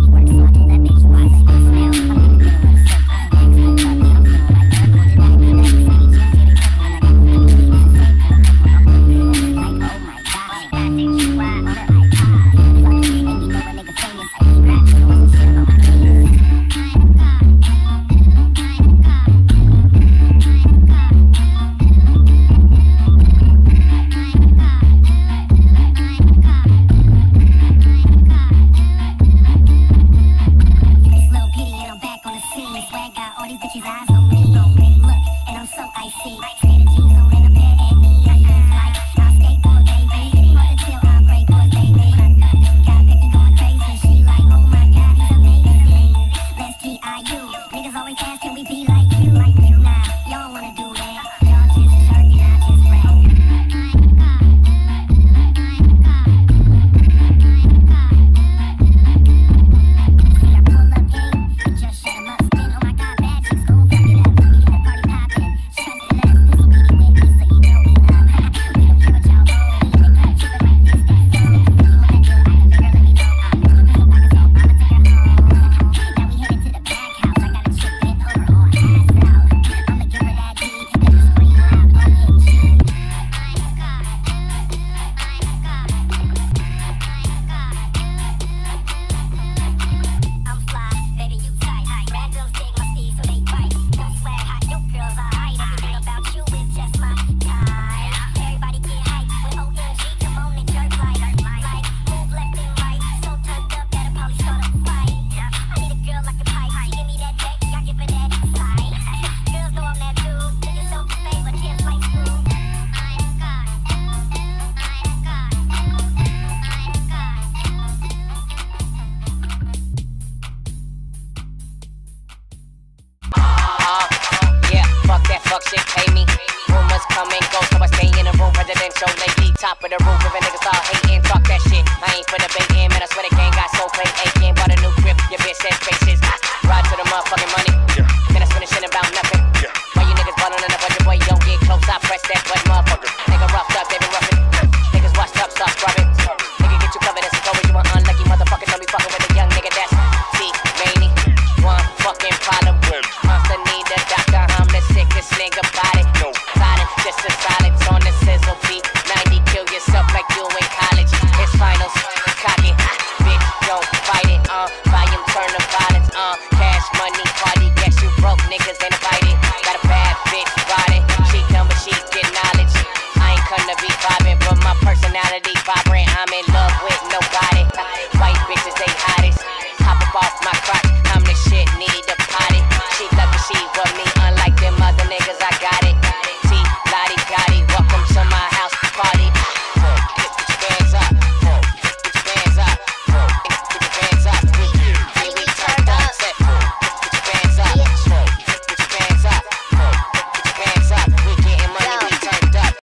he works so that bitch was. shit pay me. vibrant. I'm in